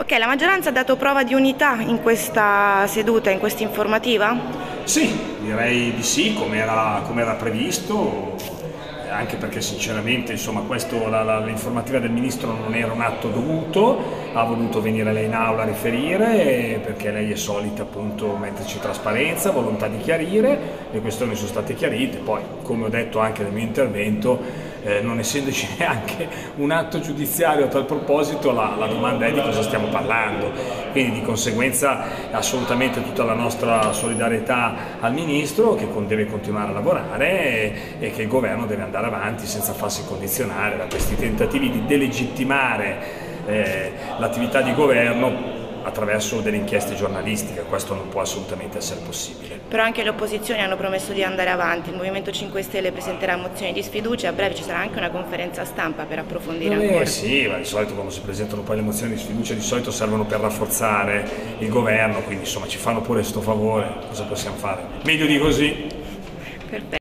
Ok, la maggioranza ha dato prova di unità in questa seduta, in questa informativa? Sì, direi di sì, come era, com era previsto, anche perché sinceramente l'informativa del Ministro non era un atto dovuto, ha voluto venire lei in aula a riferire perché lei è solita appunto metterci trasparenza, volontà di chiarire, le questioni sono state chiarite, poi come ho detto anche nel mio intervento eh, non essendoci neanche un atto giudiziario a tal proposito, la, la, domanda è di cosa stiamo parlando. Quindi di conseguenza assolutamente tutta la nostra solidarietà al Ministro che deve continuare a lavorare e, e che il Governo deve andare avanti senza farsi condizionare da questi tentativi di delegittimare eh, l'attività di governo attraverso delle inchieste giornalistiche, questo non può assolutamente essere possibile. Però anche le opposizioni hanno promesso di andare avanti, il Movimento 5 Stelle presenterà mozioni di sfiducia, a breve ci sarà anche una conferenza stampa per approfondire eh, ancora. Sì, ma di solito quando si presentano poi le mozioni di sfiducia di solito servono per rafforzare il governo, quindi insomma ci fanno pure questo favore, cosa possiamo fare? Meglio di così. Perfetto.